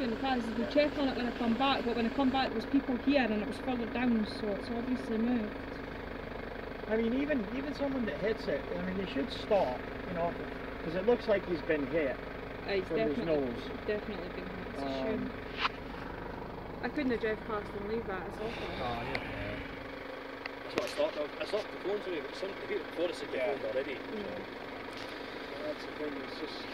in the cars is we check on it when I come back, but when I come back there was people here and it was further down, so it's obviously moved. I mean, even even someone that hits it, I mean, they should stop, you know, because it looks like he's been hit Uh, it's from his nose. definitely been hit. Um, I couldn't have drove past and leave that, it's awful. Oh, yeah. That's what I stopped. I stopped the phone to me, but some, the people before us had Yeah. already. Yeah. That's the thing. It's just